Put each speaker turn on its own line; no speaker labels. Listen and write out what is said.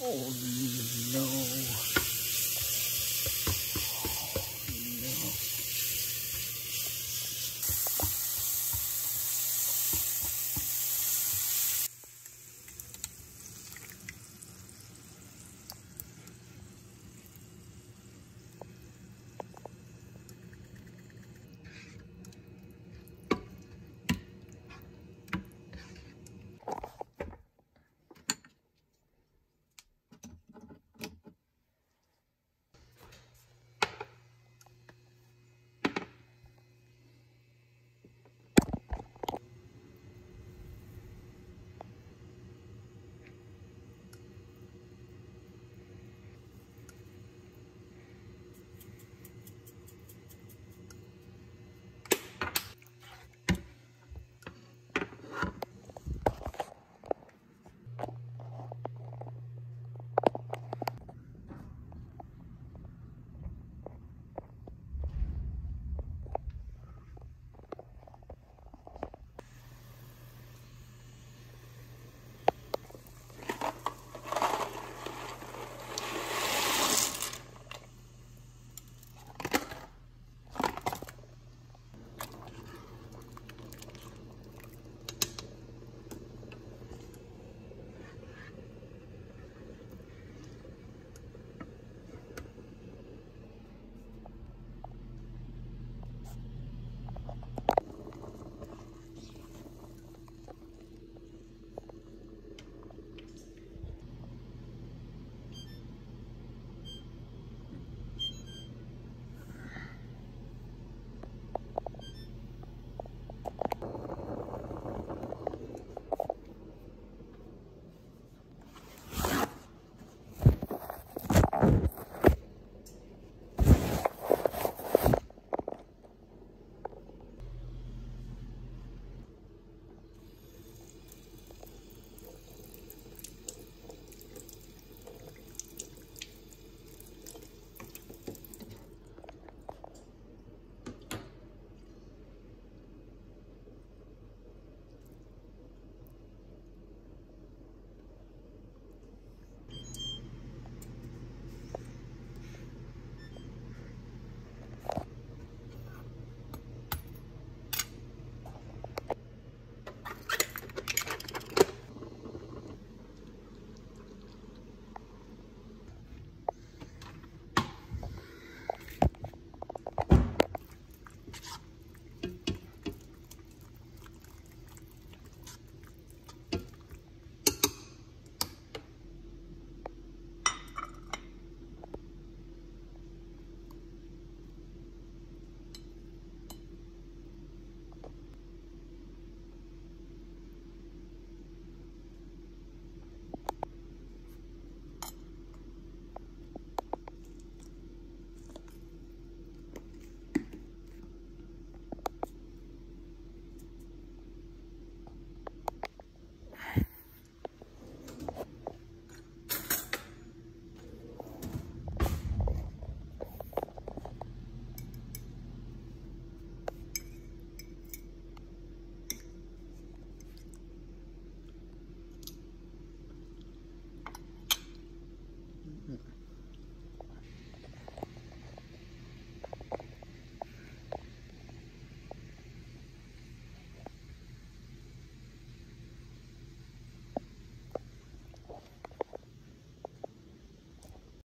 Oh no.